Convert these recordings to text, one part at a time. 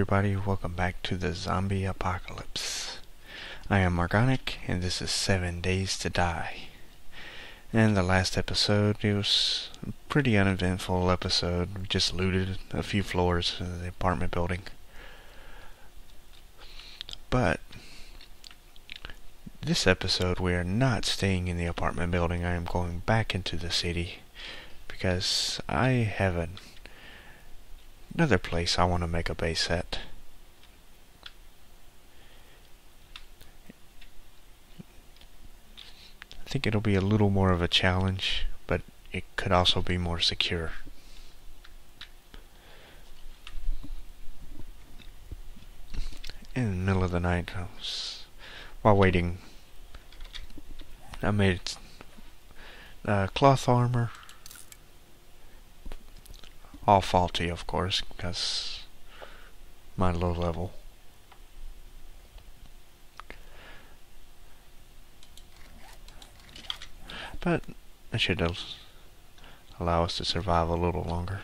everybody, welcome back to the Zombie Apocalypse. I am Margonik, and this is 7 Days to Die. And the last episode, it was a pretty uneventful episode. We just looted a few floors of the apartment building. But, this episode we are not staying in the apartment building. I am going back into the city because I have an another place I want to make a base at. I think it'll be a little more of a challenge, but it could also be more secure. In the middle of the night, while waiting, I made uh, cloth armor all faulty, of course, because my low level. But it should allow us to survive a little longer.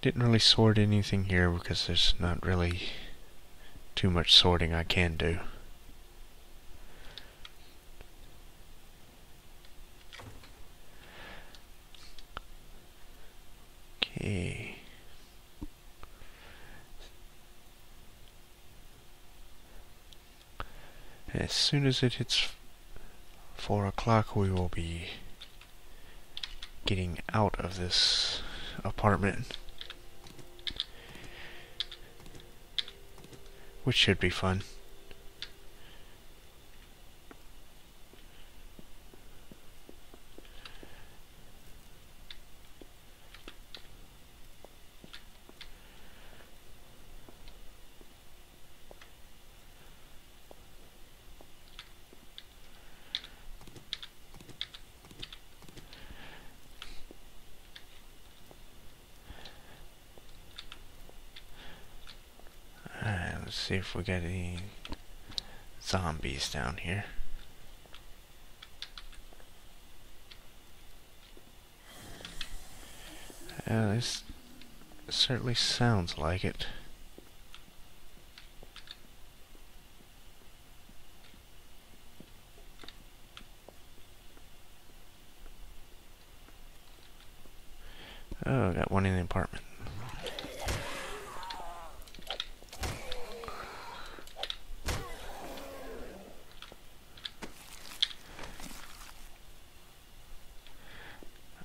Didn't really sort anything here because there's not really too much sorting I can do. Okay. As soon as it hits 4 o'clock, we will be getting out of this apartment. Which should be fun. Let's see if we got any zombies down here. Uh, this certainly sounds like it. Oh, got one in the apartment.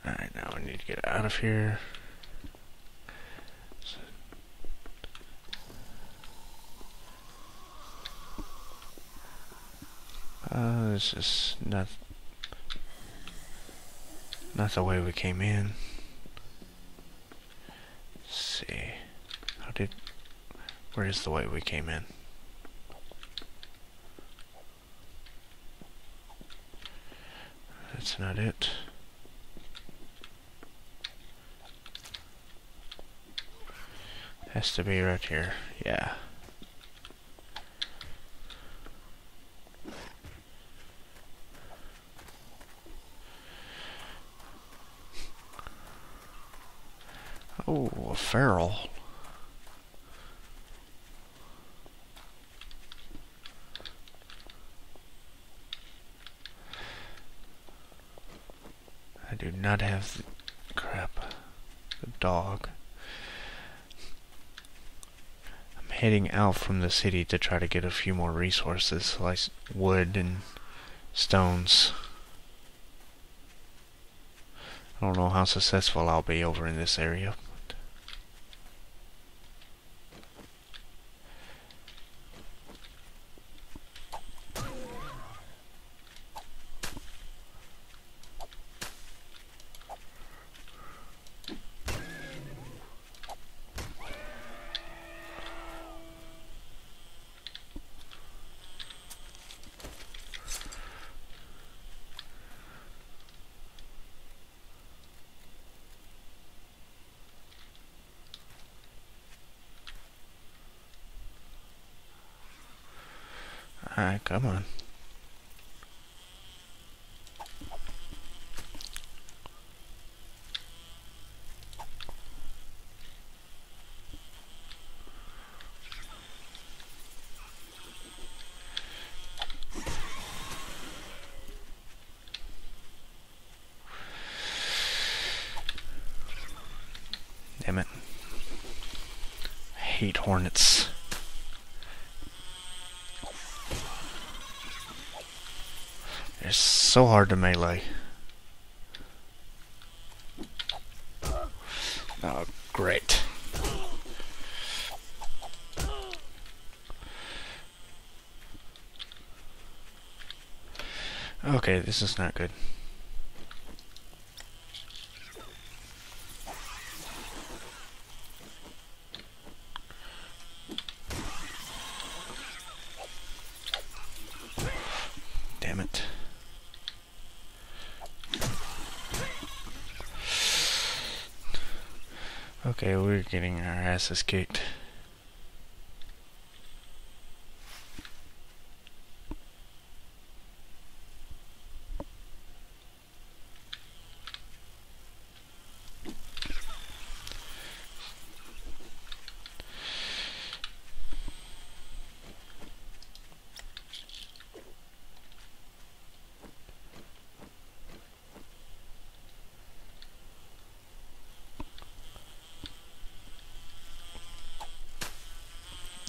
Alright, now I here. Uh, this is not not the way we came in. Let's see. How did where is the way we came in? That's not it. Has to be right here. Yeah. Oh, a feral. I do not have the crap. The dog. I'm heading out from the city to try to get a few more resources like wood and stones. I don't know how successful I'll be over in this area. Alright, come on. So hard to melee. Oh, great. Okay, this is not good. Damn it. Okay, we're getting our asses kicked.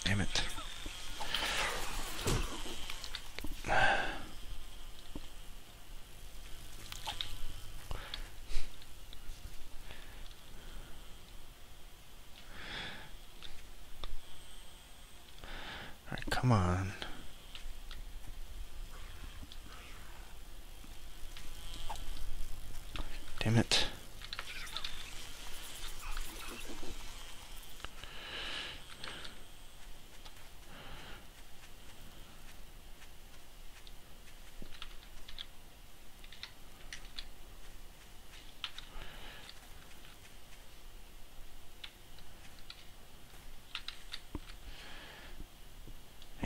Damn it. Alright, come on. Damn it.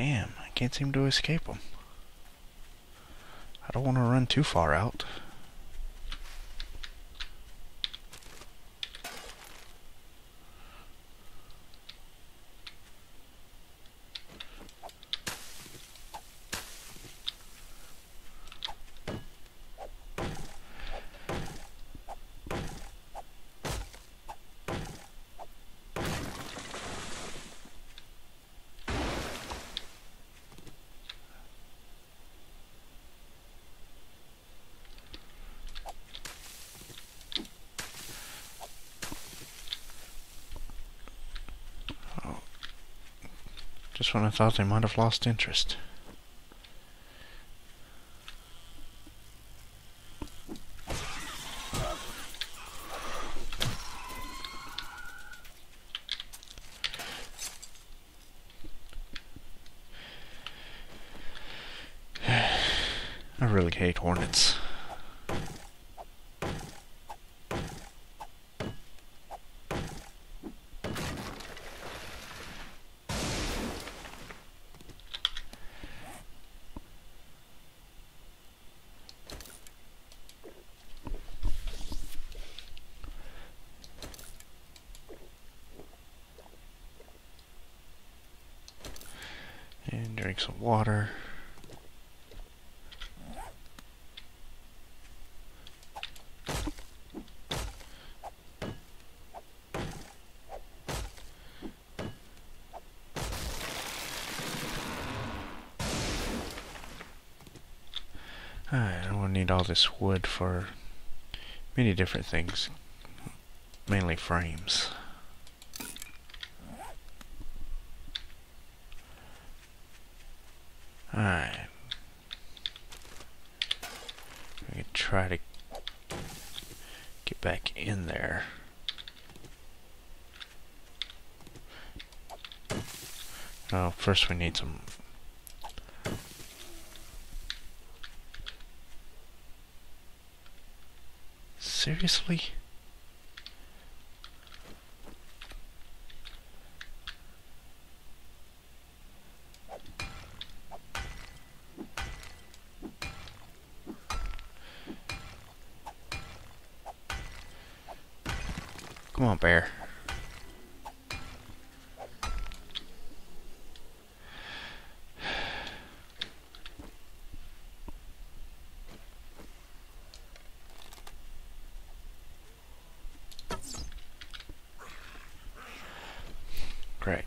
Damn, I can't seem to escape them. I don't want to run too far out. Just when I thought they might have lost interest. I really hate hornets. And drink some water. Alright, I'm gonna need all this wood for many different things. Mainly frames. Alright. We can try to get back in there. Oh, first we need some Seriously? Come on, bear. Great.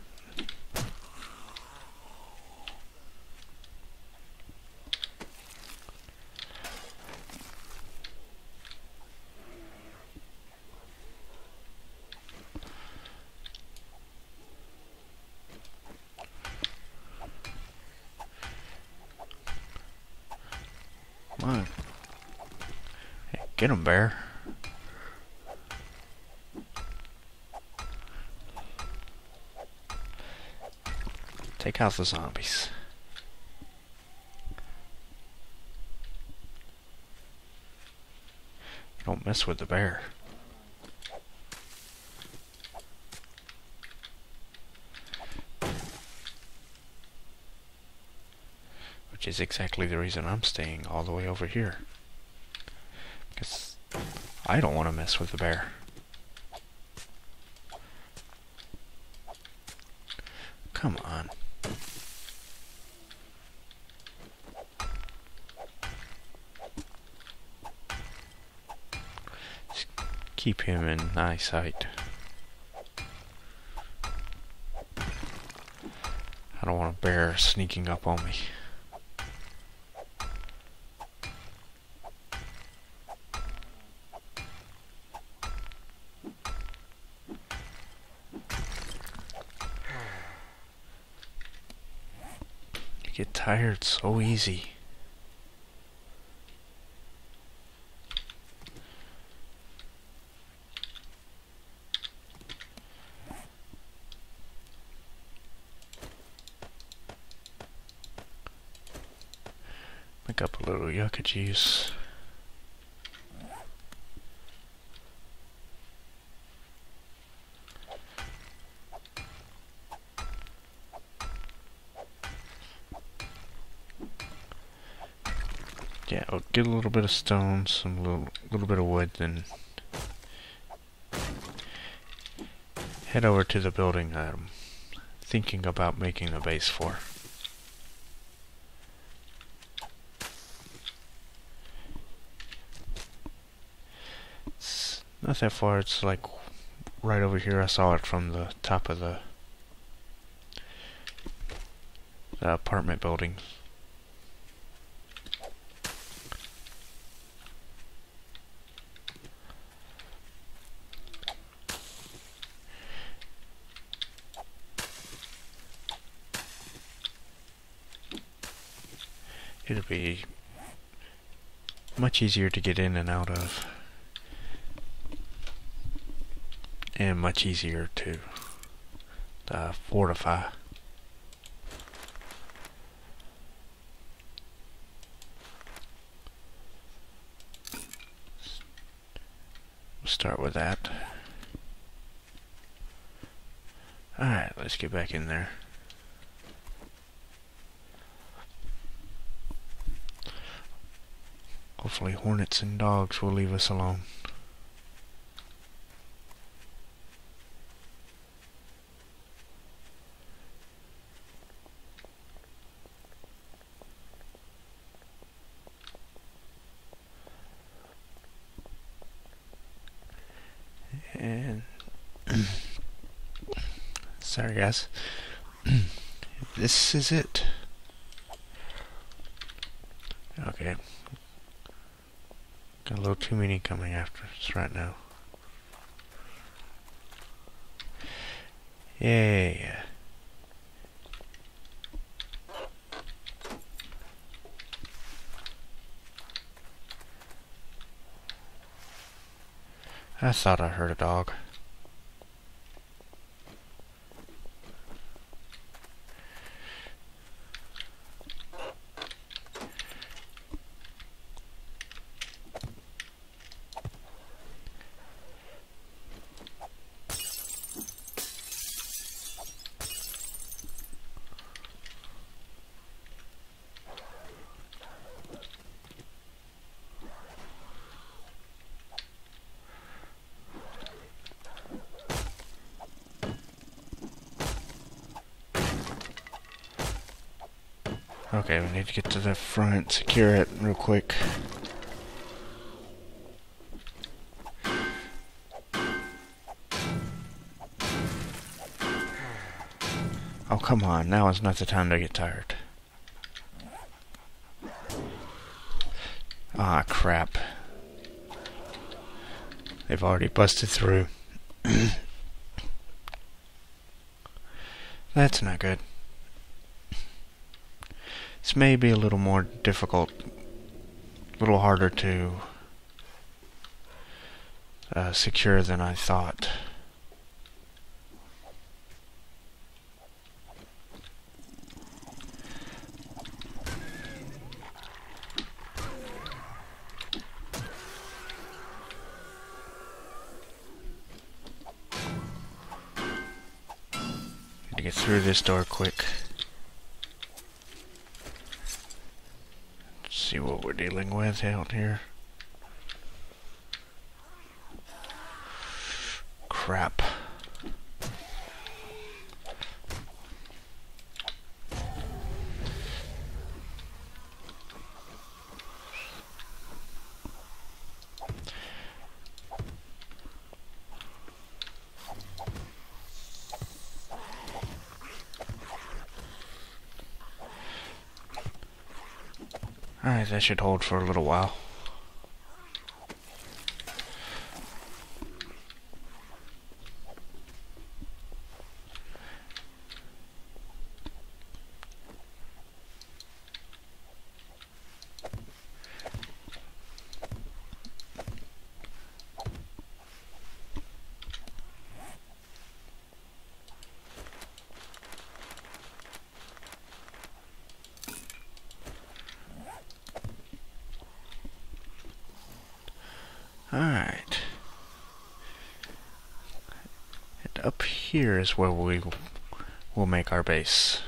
Hey, get him, bear. Take out the zombies. Don't mess with the bear. Is exactly the reason I'm staying all the way over here. Because I don't want to mess with the bear. Come on. Just keep him in eyesight. I don't want a bear sneaking up on me. You tired so easy. Make up a little yucca juice. I'll get a little bit of stone, some little little bit of wood, then head over to the building I'm thinking about making a base for. It's not that far, it's like right over here. I saw it from the top of the, the apartment building. It'll be much easier to get in and out of. And much easier to uh, fortify. We'll start with that. Alright, let's get back in there. Hopefully hornets and dogs will leave us alone. And sorry guys. this is it. Okay. Got a little too many coming after us right now. Yeah. I thought I heard a dog. Okay, we need to get to the front, secure it real quick. Oh, come on, now is not the time to get tired. Ah, crap. They've already busted through. That's not good. This maybe a little more difficult a little harder to uh, secure than I thought. To get through this door quick. See what we're dealing with out here. Crap. Alright, that should hold for a little while. Alright. And up here is where we will make our base.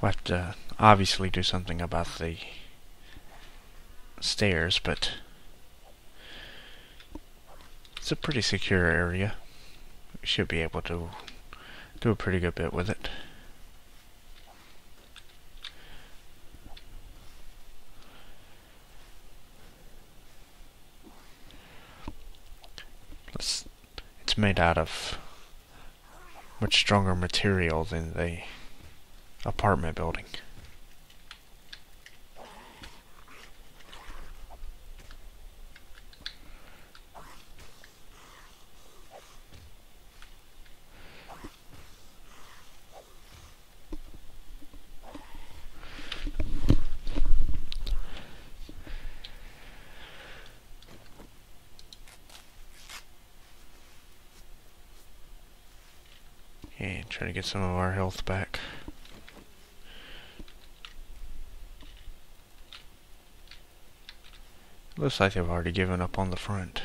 We'll have to obviously do something about the stairs, but it's a pretty secure area. We should be able to do a pretty good bit with it. It's, it's made out of much stronger material than the apartment building. And try to get some of our health back. Looks like they've already given up on the front.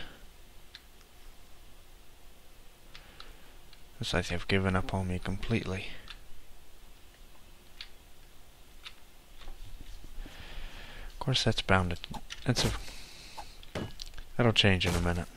Looks like they've given up on me completely. Of course that's bound to... That's a... That'll change in a minute.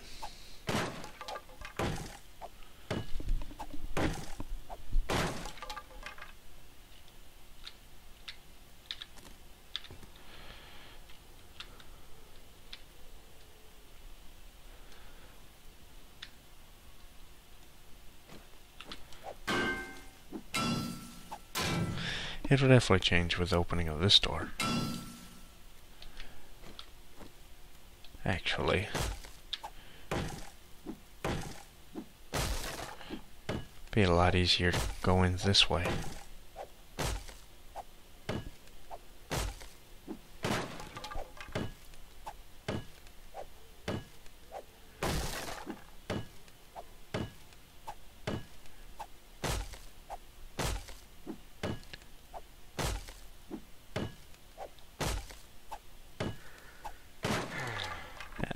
It'll definitely change with the opening of this door. Actually. Be a lot easier going this way.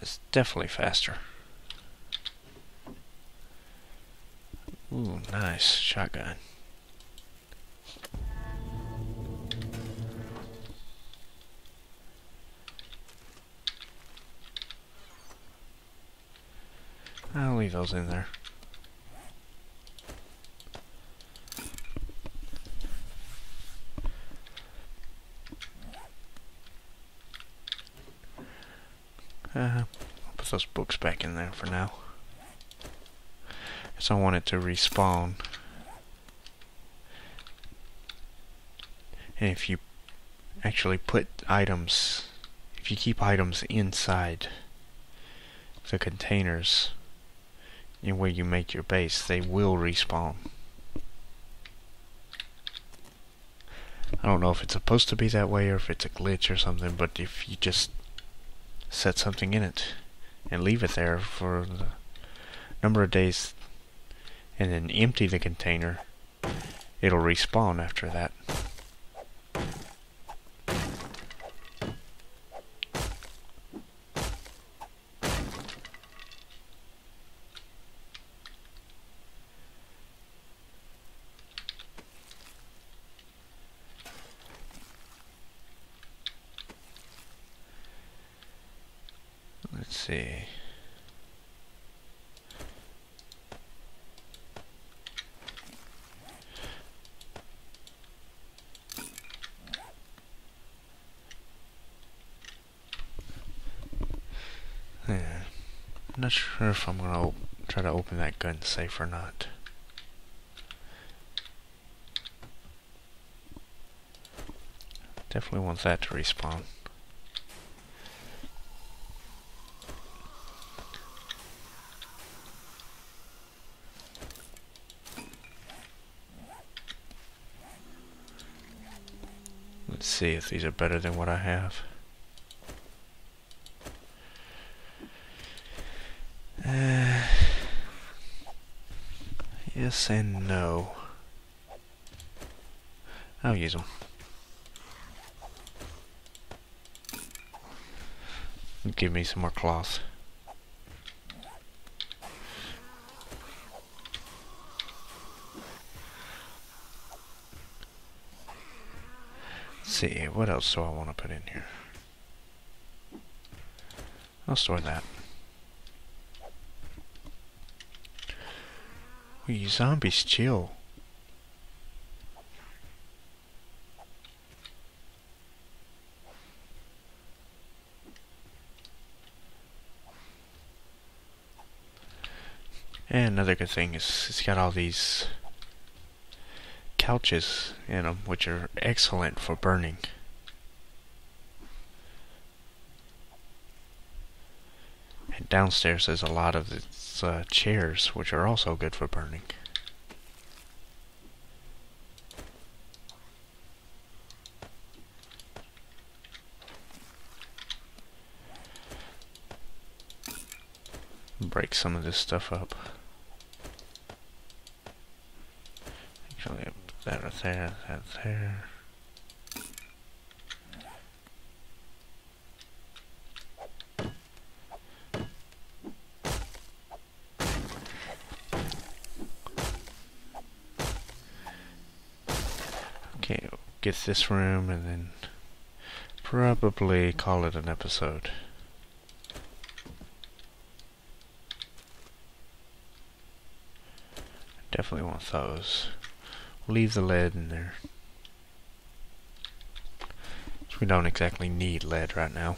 It's definitely faster. Ooh, nice shotgun. I'll leave those in there. Uh, I'll put those books back in there for now. Because I want it to respawn. And if you actually put items, if you keep items inside the containers in where you make your base, they will respawn. I don't know if it's supposed to be that way or if it's a glitch or something, but if you just set something in it and leave it there for the number of days and then empty the container, it'll respawn after that. Let's see. Yeah. I'm not sure if I'm gonna try to open that gun safe or not. Definitely want that to respawn. Let's see if these are better than what I have. Uh, yes and no. I'll use them. Give me some more cloth. See, what else do I want to put in here? I'll store that. We zombies chill. And another good thing is it's got all these couches in them, which are excellent for burning. Downstairs there's a lot of its uh, chairs, which are also good for burning. Break some of this stuff up. Actually, that right there, that there. Okay, get this room and then probably call it an episode. Definitely want those. Leave the lead in there. we don't exactly need lead right now.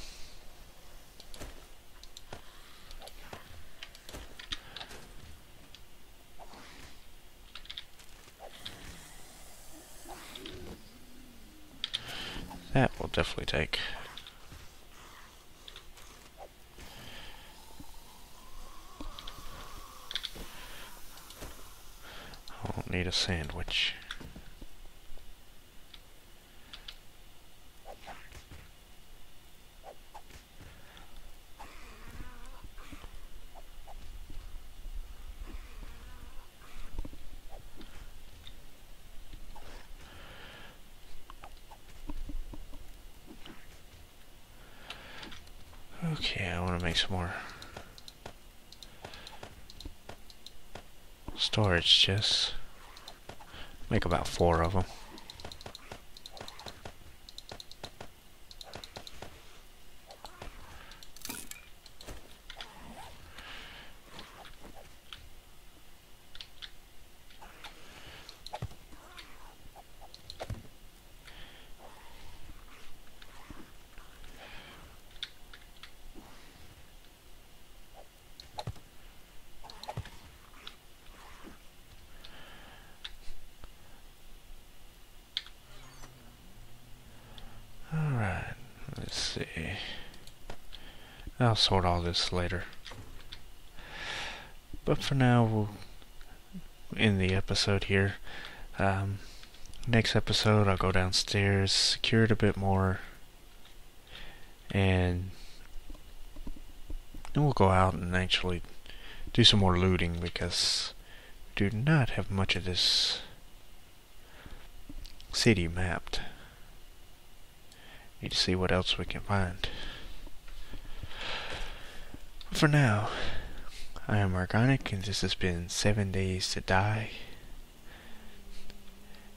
That will definitely take. I won't need a sandwich. Okay, I want to make some more storage chests. Make about four of them. Alright, let's see. I'll sort all this later. But for now, we'll end the episode here. Um, next episode I'll go downstairs, secure it a bit more, and then we'll go out and actually do some more looting because we do not have much of this city mapped. Need to see what else we can find. For now, I am Margonik and this has been 7 Days to Die.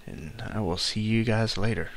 And I will see you guys later.